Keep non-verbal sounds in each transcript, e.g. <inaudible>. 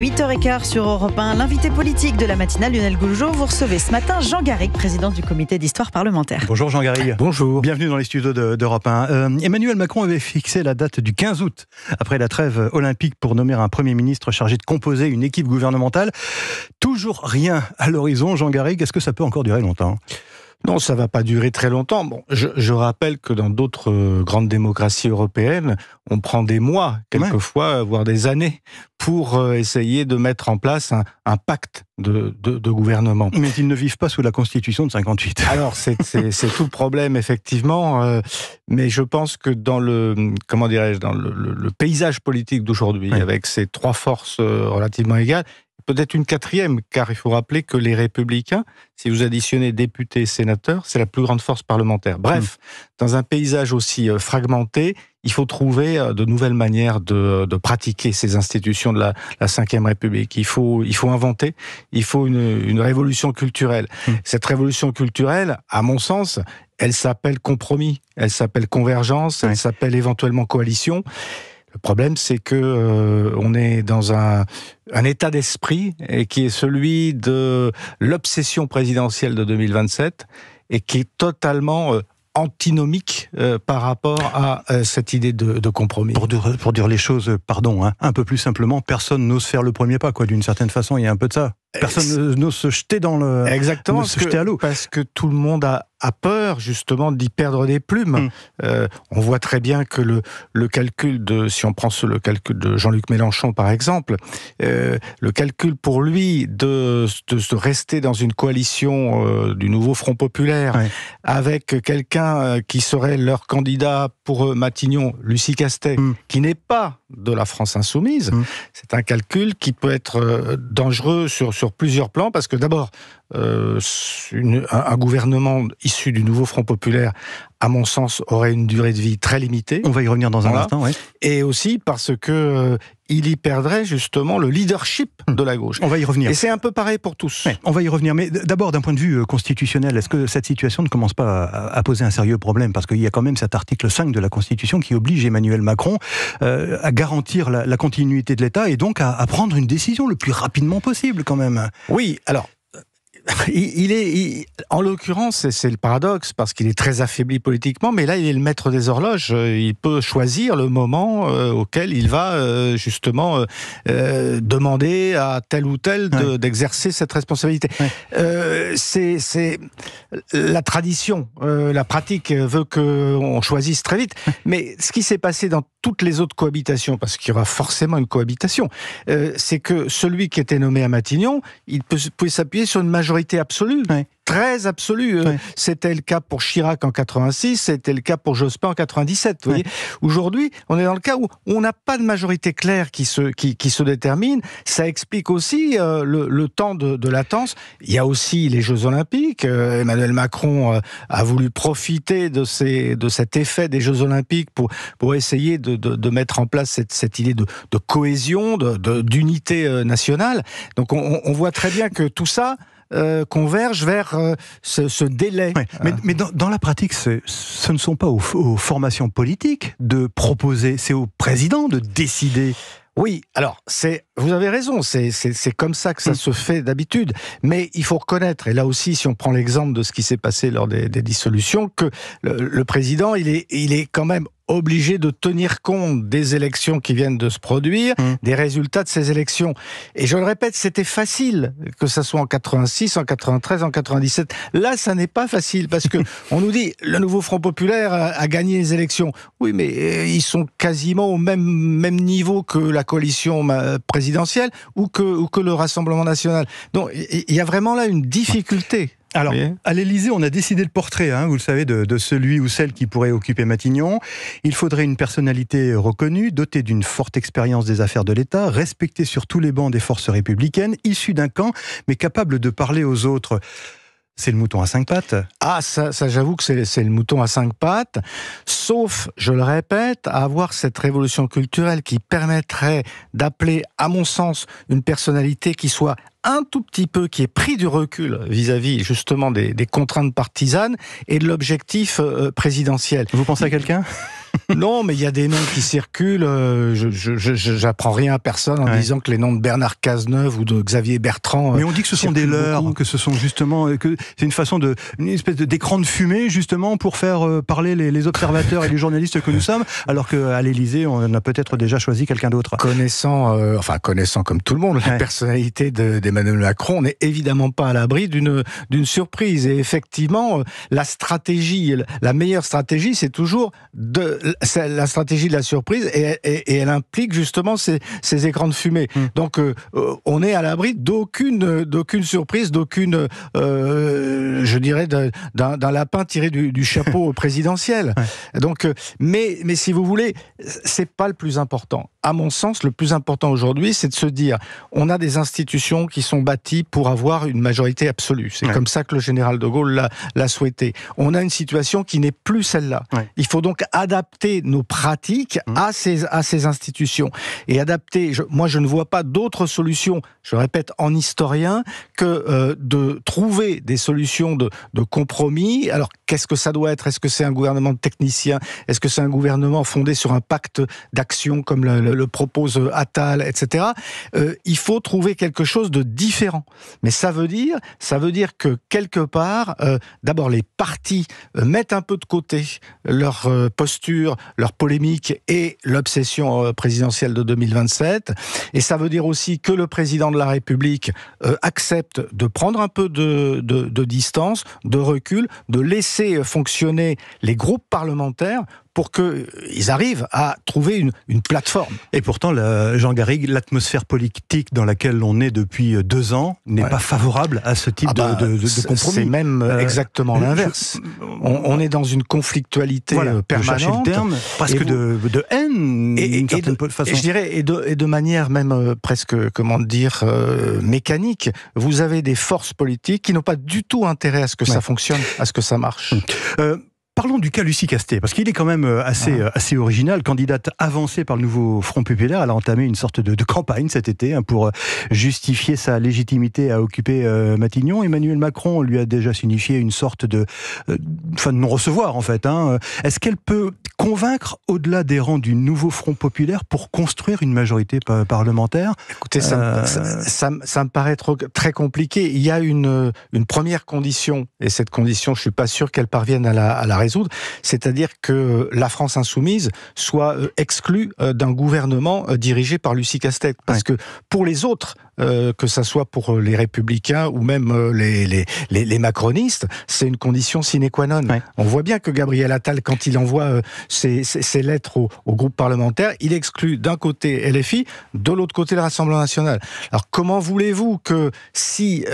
8h15 sur Europe 1, l'invité politique de la matinale, Lionel Goujon. Vous recevez ce matin Jean Garrigue, président du comité d'histoire parlementaire. Bonjour Jean Garrigue. Bonjour. Bienvenue dans les studios d'Europe 1. Euh, Emmanuel Macron avait fixé la date du 15 août, après la trêve olympique, pour nommer un Premier ministre chargé de composer une équipe gouvernementale. Toujours rien à l'horizon, Jean Garrigue. Est-ce que ça peut encore durer longtemps? Non, ça va pas durer très longtemps. Bon, je, je rappelle que dans d'autres euh, grandes démocraties européennes, on prend des mois, quelquefois, voire des années, pour euh, essayer de mettre en place un, un pacte de, de, de, gouvernement. Mais ils ne vivent pas sous la Constitution de 58. <laughs> Alors, c'est tout le problème, effectivement. Euh, mais je pense que dans le, comment dirais-je, dans le, le, le paysage politique d'aujourd'hui, oui. avec ces trois forces relativement égales, peut-être une quatrième, car il faut rappeler que les républicains, si vous additionnez députés et sénateurs, c'est la plus grande force parlementaire. Bref, mmh. dans un paysage aussi euh, fragmenté, il faut trouver euh, de nouvelles manières de, de pratiquer ces institutions de la, la Ve République. Il faut, il faut inventer, il faut une, une révolution culturelle. Mmh. Cette révolution culturelle, à mon sens, elle s'appelle compromis, elle s'appelle convergence, elle s'appelle éventuellement coalition. Le problème, c'est que euh, on est dans un, un état d'esprit qui est celui de l'obsession présidentielle de 2027 et qui est totalement euh, antinomique euh, par rapport à euh, cette idée de, de compromis. Pour dire, pour dire, les choses, pardon, hein, un peu plus simplement, personne n'ose faire le premier pas, quoi. D'une certaine façon, il y a un peu de ça. Personne n'ose se jeter dans le. Exactement. Se jeter à l'eau. Parce que tout le monde a, a peur justement d'y perdre des plumes. Mmh. Euh, on voit très bien que le, le calcul de, si on prend le calcul de Jean-Luc Mélenchon par exemple, euh, le calcul pour lui de, de, de rester dans une coalition euh, du nouveau Front populaire ouais. avec quelqu'un qui serait leur candidat pour Matignon, Lucie Castet, mmh. qui n'est pas de la France insoumise, mmh. c'est un calcul qui peut être dangereux sur sur plusieurs plans, parce que d'abord, euh, une, un, un, gouvernement issu du nouveau Front populaire, à mon sens, aurait une durée de vie très limitée. On va y revenir dans un voilà. instant, oui. Et aussi parce que euh, il y perdrait justement le leadership Hum. de la gauche. On va y revenir. Et c'est un peu pareil pour tous. Ouais, on va y revenir. Mais d'abord, d'un point de vue euh, constitutionnel, est-ce que cette situation ne commence pas à, à poser un sérieux problème? Parce qu'il y a quand même cet article 5 de la Constitution qui oblige Emmanuel Macron euh, à garantir la, la, continuité de l'État et donc à, à prendre une décision le plus rapidement possible quand même. Oui, alors il, est, il, en l'occurrence, c'est le paradoxe, parce qu'il est très affaibli politiquement, mais là, il est le maître des horloges. Il peut choisir le moment euh, auquel il va euh, justement euh, demander à tel ou tel d'exercer de, ouais. cette responsabilité. Ouais. Euh, c'est la tradition, euh, la pratique veut qu'on choisisse très vite, mais ce qui s'est passé dans toutes les autres cohabitations, parce qu'il y aura forcément une cohabitation, euh, c'est que celui qui était nommé à Matignon, il peut, pouvait s'appuyer sur une majorité absolue. Très absolue. Ouais. C'était le cas pour Chirac en 86, c'était le cas pour Jospin en 97. Ouais. Aujourd'hui, on est dans le cas où on n'a pas de majorité claire qui se, qui, qui se détermine. Ça explique aussi euh, le, le, temps de, de, latence. Il y a aussi les Jeux Olympiques. Euh, Emmanuel Macron euh, a voulu profiter de, ces, de cet effet des Jeux Olympiques pour, pour essayer de, de, de mettre en place cette, cette idée de, cohésion, d'unité euh, nationale. Donc on, on voit très bien que tout ça, euh, convergent vers euh, ce, ce, délai. Ouais, mais, mais dans, dans, la pratique, ce ne sont pas aux, aux formations politiques de proposer, c'est au président de décider. Oui, alors c'est, vous avez raison, c'est comme ça que ça mmh. se fait d'habitude. Mais il faut reconnaître, et là aussi, si on prend l'exemple de ce qui s'est passé lors des, des dissolutions, que le, le, président, il est, il est quand même obligé de tenir compte des élections qui viennent de se produire, mmh. des résultats de ces élections. Et je le répète, c'était facile, que ça soit en 86, en 93, en 97. Là, ça n'est pas facile, parce que <laughs> on nous dit, le nouveau Front Populaire a, a, gagné les élections. Oui, mais euh, ils sont quasiment au même, même niveau que la coalition présidentielle ou que, ou que le Rassemblement national. Donc, il y a vraiment là une difficulté. Alors, oui. à l'Elysée, on a décidé le portrait, hein, vous le savez, de, de, celui ou celle qui pourrait occuper Matignon. Il faudrait une personnalité reconnue, dotée d'une forte expérience des affaires de l'État, respectée sur tous les bancs des forces républicaines, issue d'un camp, mais capable de parler aux autres. C'est le mouton à cinq pattes. Ah, ça, ça j'avoue que c'est le mouton à cinq pattes. Sauf, je le répète, à avoir cette révolution culturelle qui permettrait d'appeler, à mon sens, une personnalité qui soit un tout petit peu, qui est pris du recul vis-à-vis justement des, contraintes partisanes et de l'objectif euh, présidentiel. Vous pensez à quelqu'un? <laughs> Non, mais il y a des noms qui circulent. Euh, je j'apprends rien à personne en disant que les noms de Bernard Cazeneuve ou de Xavier Bertrand. Mais on dit que ce sont des leurs, que ce sont justement que c'est une façon de une espèce d'écran de fumée justement pour faire euh, parler les, observateurs et les journalistes que nous sommes, alors qu'à l'Élysée on a peut-être déjà choisi quelqu'un d'autre. Connaissant, euh, enfin connaissant comme tout le monde la personnalité d'Emmanuel Macron, on n'est évidemment pas à l'abri d'une surprise. Et effectivement, la stratégie, la meilleure stratégie, c'est toujours de la stratégie de la surprise et, elle implique justement ces, écrans de fumée. Hmm. Donc euh, euh, on est à l'abri d'aucune d'aucune surprise, d'aucune, euh, je dirais, d'un lapin tiré du, chapeau <laughs> présidentiel. Donc, mais mais si vous voulez, c'est pas le plus important. À mon sens, le plus important aujourd'hui, c'est de se dire, on a des institutions qui sont bâties pour avoir une majorité absolue. C'est comme ça que le général de Gaulle l'a souhaité. On a une situation qui n'est plus celle-là. Il faut donc adapter nos pratiques mmh. à, ces, à ces institutions. Et adapter, moi je ne vois pas d'autre solution, je répète, en historien, que euh, de trouver des solutions de, de compromis. Alors qu'est-ce que ça doit être? Est-ce que c'est un gouvernement de techniciens? Est-ce que c'est un gouvernement fondé sur un pacte d'action comme le, propose Attal, etc. Euh, il faut trouver quelque chose de différent. Mais ça veut dire, ça veut dire que quelque part, euh, d'abord les partis mettent un peu de côté leur posture leur polémique et l'obsession euh, présidentielle de 2027. Et ça veut dire aussi que le président de la République euh, accepte de prendre un peu de distance, de recul, de laisser fonctionner les groupes parlementaires pour qu'ils arrivent à trouver une, une plateforme. Et pourtant, Jean Garrigue, l'atmosphère politique dans laquelle on est depuis euh, deux ans n'est pas favorable à ce type ah de, bah, de, compromis. C'est même euh, exactement l'inverse. On, est dans une conflictualité euh, permanente. Le terme, presque de, haine, et, façon. je dirais, et de, et de manière même presque, comment dire, mécanique. Vous avez des forces politiques qui n'ont pas du tout intérêt à ce que ça fonctionne, à ce que ça marche. Parlons du cas Lucie Castet, parce qu'il est quand même euh, assez, ah. euh, assez original. Candidate avancée par le nouveau Front Populaire, elle a entamé une sorte de, campagne cet été hein, pour euh, justifier sa légitimité à occuper Matignon. Emmanuel Macron lui a déjà signifié une sorte de, enfin, de non-recevoir en fait. Hein. Est-ce qu'elle peut convaincre au-delà des rangs du nouveau Front Populaire pour construire une majorité parlementaire? Écoutez, ça, ça, ça, me paraît trop, très compliqué. Il y a une, une première condition, et cette condition, je suis pas sûr qu'elle parvienne à la, à la c'est-à-dire que la France insoumise soit euh, exclue euh, d'un gouvernement euh, dirigé par Lucie Castet. Parce que pour les autres, que ça soit pour les républicains ou même les, les, les, macronistes, c'est une condition sine qua non. On voit bien que Gabriel Attal, quand il envoie ses, ses, lettres au, au, groupe parlementaire, il exclut d'un côté LFI, de l'autre côté le Rassemblement national. Alors comment voulez-vous que si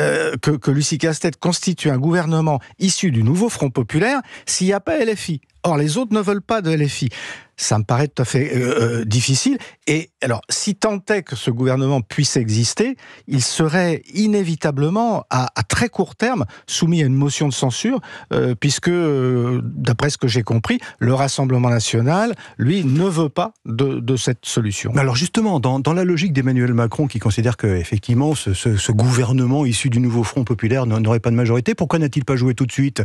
que, que Lucie Castet constitue un gouvernement issu du nouveau Front populaire, s'il n'y a pas LFI. Or, les autres ne veulent pas de LFI ça me paraît tout à fait euh, euh, difficile. Et alors, si tant est que ce gouvernement puisse exister, il serait inévitablement, à, très court terme, soumis à une motion de censure, euh, puisque, d'après ce que j'ai compris, le Rassemblement national, lui, ne veut pas de, cette solution. Alors justement, dans, la logique d'Emmanuel Macron, qui considère que effectivement ce, ce, gouvernement issu du nouveau Front populaire n'aurait pas de majorité, pourquoi n'a-t-il pas joué tout de suite,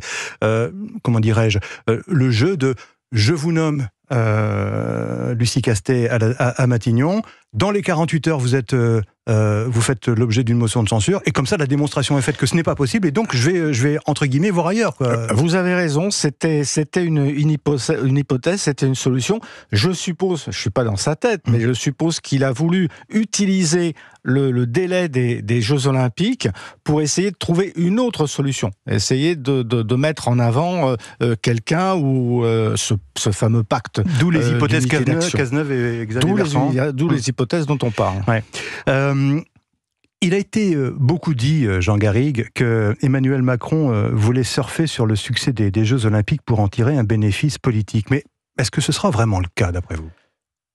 comment dirais-je, le jeu de je vous nomme euh, Lucie Castet à, Matignon. Dans les 48 heures, vous êtes, euh, euh, vous faites l'objet d'une motion de censure, et comme ça, la démonstration est faite que ce n'est pas possible, et donc je vais, je vais entre guillemets voir ailleurs. Vous avez raison, c'était, c'était une, une, hypothèse, c'était une solution. Je suppose, je suis pas dans sa tête, mais je suppose qu'il a voulu utiliser le, délai des, Jeux Olympiques pour essayer de trouver une autre solution, essayer de, mettre en avant quelqu'un ou ce, fameux pacte. D'où les hypothèses Cazeneuve, et D'où les, hypothèses dont on parle. Euh, il a été euh, beaucoup dit, euh, Jean Garrigue, que Emmanuel Macron voulait surfer sur le succès des, des Jeux Olympiques pour en tirer un bénéfice politique. Mais est-ce que ce sera vraiment le cas, d'après vous?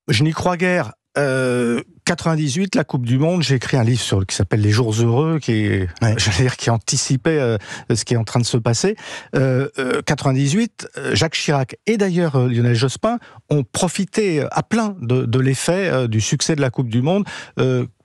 Je n'y crois guère. 98, la Coupe du Monde, j'ai écrit un livre sur qui s'appelle Les Jours Heureux, qui est, <laughs> dire, qui anticipait euh, ce qui est en train de se passer. Euh, 98, euh, euh, Jacques Chirac et d'ailleurs Lionel Jospin ont profité à plein de, de l'effet du succès de la Coupe du Monde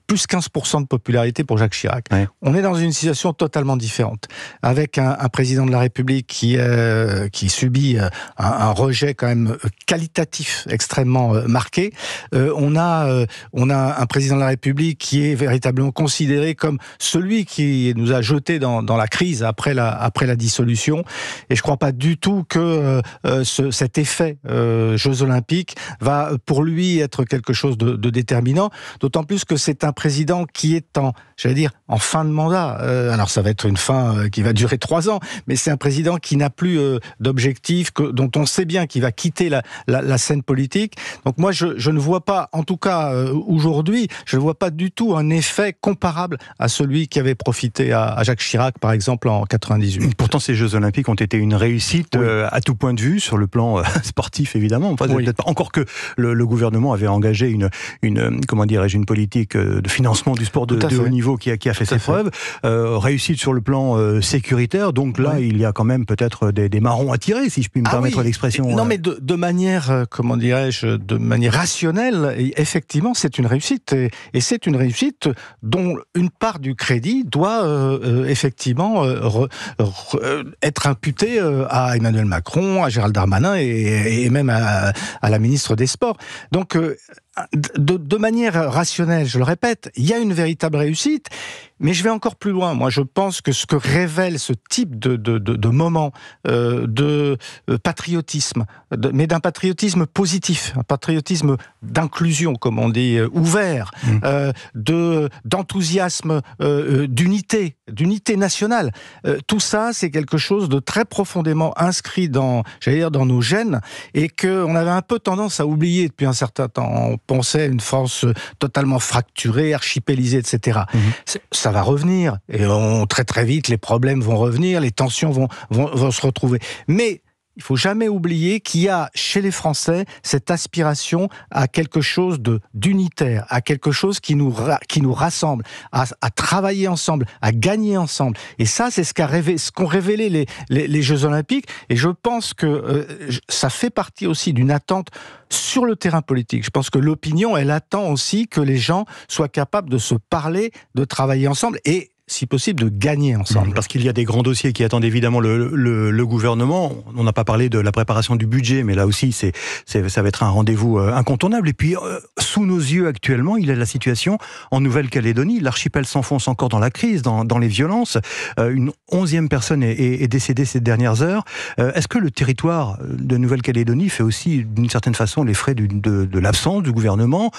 plus 15% de popularité pour Jacques Chirac. Ouais. On est dans une situation totalement différente, avec un, un président de la République qui, euh, qui subit euh, un, un rejet quand même euh, qualitatif extrêmement euh, marqué. Euh, on, a, on a un président de la République qui est véritablement considéré comme celui qui nous a jetés dans, dans la crise après la, après la dissolution. Et je ne crois pas du tout que ce, cet effet Jeux Olympiques va pour lui être quelque chose de, de déterminant, d'autant plus que c'est un président qui est en, j'allais dire, en fin de mandat. Euh, alors ça va être une fin euh, qui va durer trois ans, mais c'est un président qui n'a plus euh, d'objectif, dont on sait bien qu'il va quitter la, la, la scène politique. Donc moi, je, je ne vois pas, en tout cas euh, aujourd'hui, je ne vois pas du tout un effet comparable à celui qui avait profité à, à Jacques Chirac, par exemple, en 98. Pourtant, ces Jeux Olympiques ont été une réussite Oui. à tout point de vue, sur le plan <laughs> sportif évidemment. Enfin, Oui. encore que le, le gouvernement avait engagé une, une comment dirais-je, une politique euh, financement du sport de, haut niveau qui a, qui a fait Tout ses fait. preuves. Euh, réussite sur le plan euh, sécuritaire. Donc là, Oui. il y a quand même peut-être des, des marrons à tirer, si je puis me Ah permettre oui. l'expression. Non, euh. mais de, de manière, comment dirais-je, de manière rationnelle, effectivement, c'est une réussite. Et, et c'est une réussite dont une part du crédit doit euh, effectivement re- re- être imputée à Emmanuel Macron, à Gérald Darmanin et, et même à, à la ministre des Sports. Donc, de, manière rationnelle, je le répète, il y a une véritable réussite, mais je vais encore plus loin. Moi, je pense que ce que révèle ce type de, de, de, de moment euh, de euh, patriotisme, mais d'un patriotisme positif, un patriotisme d'inclusion, comme on dit, euh, ouvert, Mm. euh, de d'enthousiasme, euh, d'unité, d'unité nationale. Tout ça, c'est quelque chose de très profondément inscrit dans, j'allais dire, dans nos gènes, et que on avait un peu tendance à oublier depuis un certain temps. On pensait à une France totalement fracturée, archipélisée, etc. Va revenir, et on, très très vite, les problèmes vont revenir, les tensions vont, vont se retrouver. Mais il faut jamais oublier qu'il y a chez les Français cette aspiration à quelque chose de d'unitaire, à quelque chose qui nous qui nous rassemble, à, travailler ensemble, à gagner ensemble. Et ça, c'est ce qu'a ce qu'ont révélé les, les, Jeux Olympiques. Et je pense que euh, ça fait partie aussi d'une attente sur le terrain politique. Je pense que l'opinion, elle attend aussi que les gens soient capables de se parler, de travailler ensemble et si possible, de gagner ensemble. Parce qu'il y a des grands dossiers qui attendent évidemment le, le, le gouvernement. On n'a pas parlé de la préparation du budget, mais là aussi, c'est, c'est, ça va être un rendez-vous euh, incontournable. Et puis, euh, sous nos yeux actuellement, il y a la situation en Nouvelle-Calédonie. L'archipel s'enfonce encore dans la crise, dans, dans les violences. Euh, une onzième personne est, est, est décédée ces dernières heures. Est-ce que le territoire de Nouvelle-Calédonie fait aussi, d'une certaine façon, les frais du, de, de l'absence du gouvernement,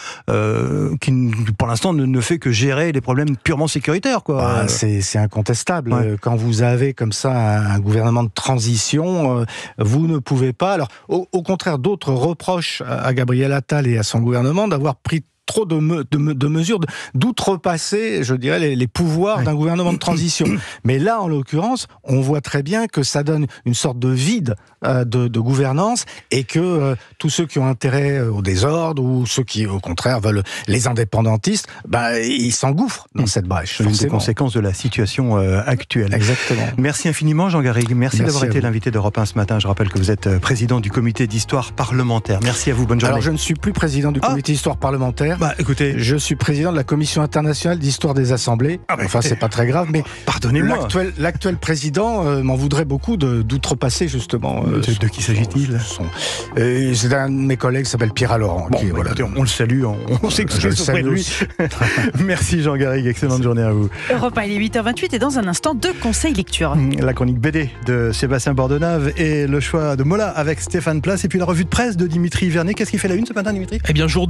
qui, pour l'instant, ne, ne fait que gérer les problèmes purement sécuritaires, quoi? Bah, c'est c'est incontestable. Ouais. Quand vous avez comme ça un, un gouvernement de transition, euh, vous ne pouvez pas. Alors, au, au contraire, d'autres reprochent à Gabriel Attal et à son gouvernement d'avoir pris trop de, me- de, me- de mesures, d'outrepasser, je dirais, les, les pouvoirs Ouais. d'un gouvernement de transition. <coughs> Mais là, en l'occurrence, on voit très bien que ça donne une sorte de vide euh, de, de gouvernance et que euh, tous ceux qui ont intérêt euh, au désordre ou ceux qui, au contraire, veulent les indépendantistes, bah, ils s'engouffrent dans cette brèche. C'est une conséquences de la situation euh, actuelle. Exactement. Merci infiniment Jean Garrigue. Merci, Merci d'avoir été l'invité d'Europe 1 ce matin. Je rappelle que vous êtes président du comité d'histoire parlementaire. Merci à vous. Bonne journée. Alors, je ne suis plus président du Ah. comité histoire parlementaire. Bah écoutez, Je suis président de la commission internationale d'histoire des assemblées. Ah bah, enfin, c'est pas très grave, mais pardonnez-moi. l'actuel, l'actuel président euh, m'en voudrait beaucoup de, d'outrepasser justement. euh, De- de qui s'agit-il son- Euh, C'est un de mes collègues qui s'appelle Pierre Laurent. Bon, qui, bah, voilà. écoutez, on, on le salue, on, on Je s'excuse auprès salue de lui. <laughs> Merci Jean Garrigue, excellente journée à vous. Europe 1, il est 8h28 et dans un instant, deux conseils lecture. La chronique BD de Sébastien Bordenave et le choix de Mola avec Stéphane Place et puis la revue de presse de Dimitri Vernet. Qu'est-ce qu'il fait la une ce matin Dimitri? Eh bien, jour de